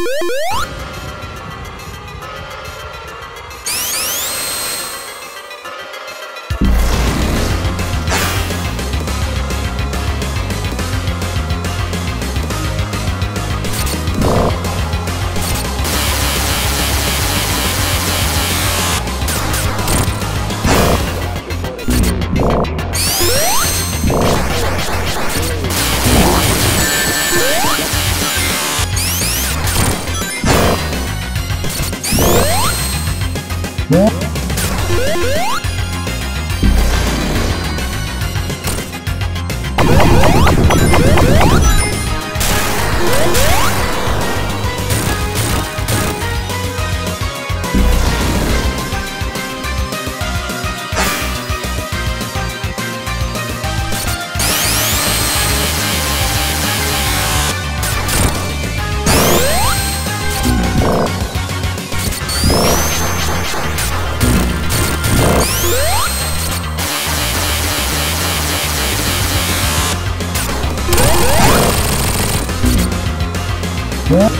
Woo! Yeah. Yeah.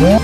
What?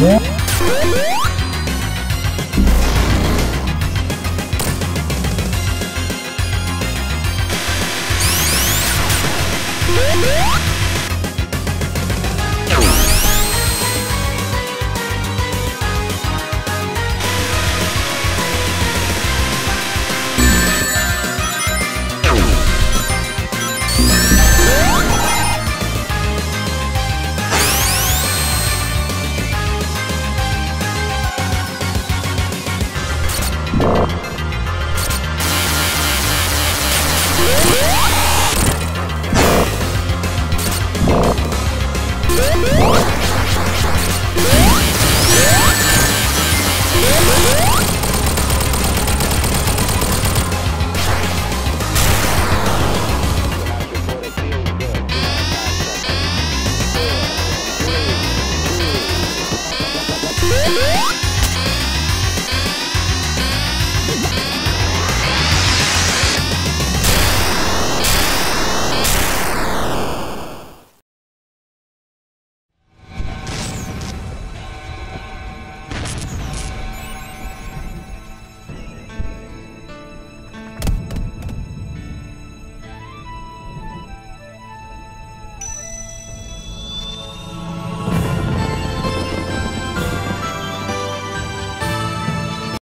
Yeah.